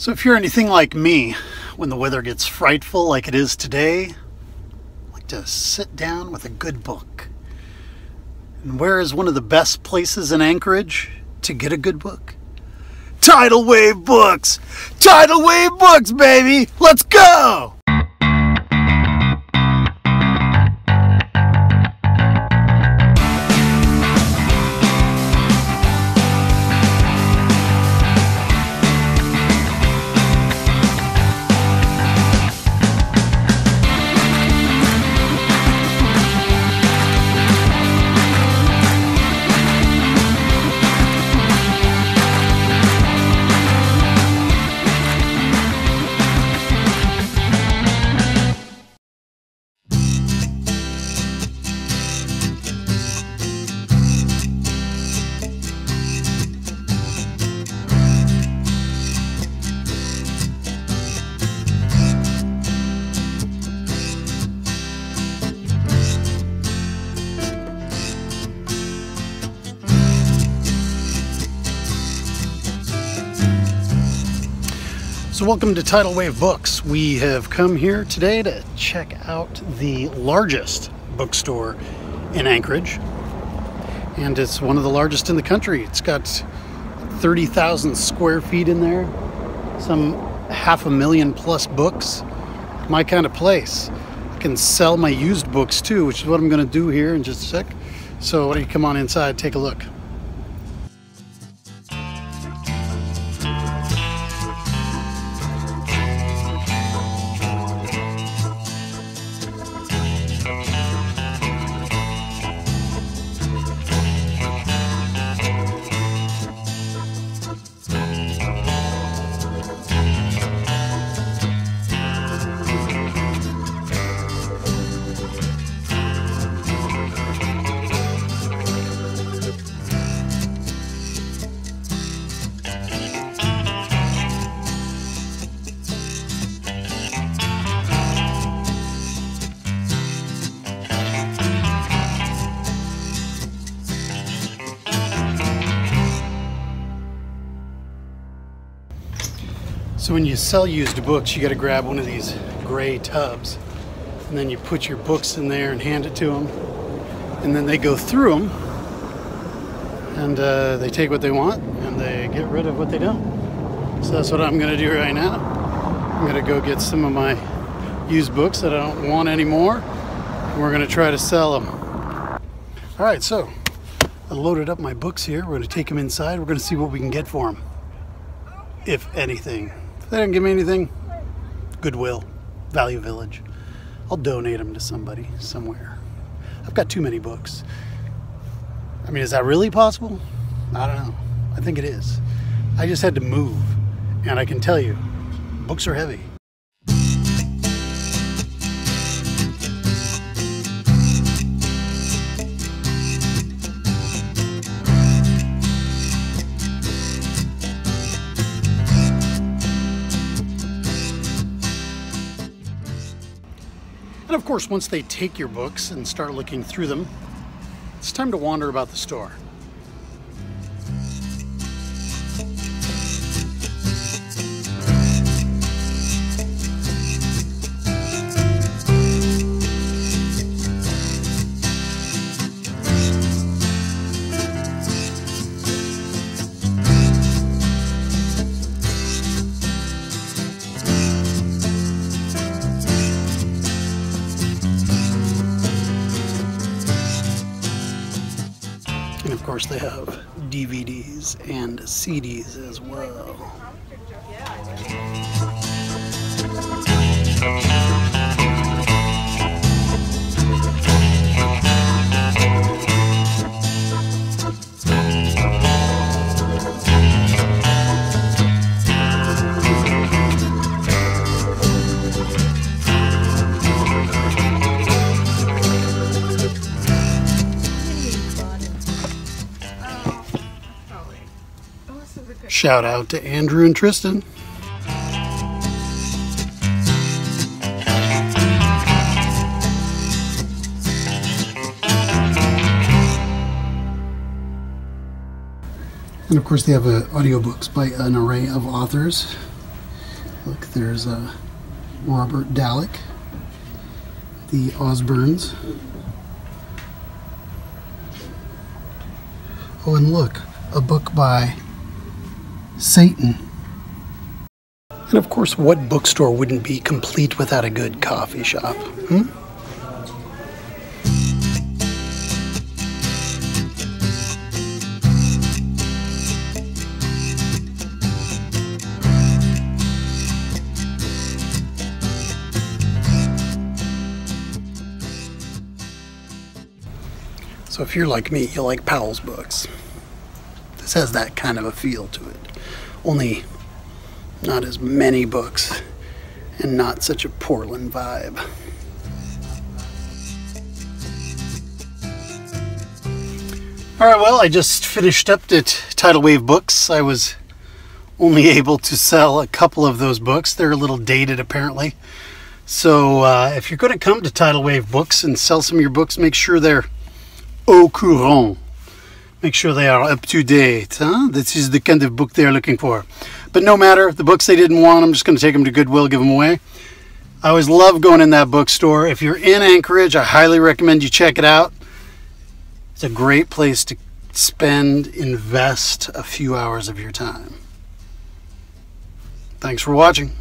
So if you're anything like me, when the weather gets frightful like it is today, I like to sit down with a good book. And where is one of the best places in Anchorage to get a good book? Title Wave Books! Title Wave Books, baby! Let's go! So, welcome to Title Wave Books. We have come here today to check out the largest bookstore in Anchorage, and it's one of the largest in the country. It's got 30,000 square feet in there, some half a million plus books. My kind of place. I can sell my used books too, which is what I'm going to do here in just a sec. So, why don't you come on inside, take a look. So when you sell used books, you got to grab one of these gray tubs, and then you put your books in there and hand it to them, and then they go through them, and uh, they take what they want and they get rid of what they don't. So that's what I'm going to do right now. I'm going to go get some of my used books that I don't want anymore, and we're going to try to sell them. All right, so I loaded up my books here. We're going to take them inside. We're going to see what we can get for them, if anything. They didn't give me anything, Goodwill, Value Village. I'll donate them to somebody somewhere. I've got too many books. I mean, is that really possible? I don't know. I think it is. I just had to move, and I can tell you, books are heavy. And of course, once they take your books and start looking through them, it's time to wander about the store. Course, they have DVDs and CDs as well. Shout out to Andrew and Tristan. And of course, they have uh, audiobooks by an array of authors. Look, there's uh, Robert Dallek, the Osbournes. Oh, and look, a book by Satan. And of course, what bookstore wouldn't be complete without a good coffee shop? Hmm? So if you're like me, you like Powell's books. This has that kind of a feel to it. Only not as many books and not such a Portland vibe. All right, well, I just finished up at Title Wave Books. I was only able to sell a couple of those books. They're a little dated, apparently. So uh, if you're going to come to Title Wave Books and sell some of your books, make sure they're au courant. Make sure they are up to date. Huh? This is the kind of book they're looking for. But no matter, the books they didn't want, I'm just going to take them to Goodwill, give them away. I always love going in that bookstore. If you're in Anchorage, I highly recommend you check it out. It's a great place to spend, invest a few hours of your time. Thanks for watching.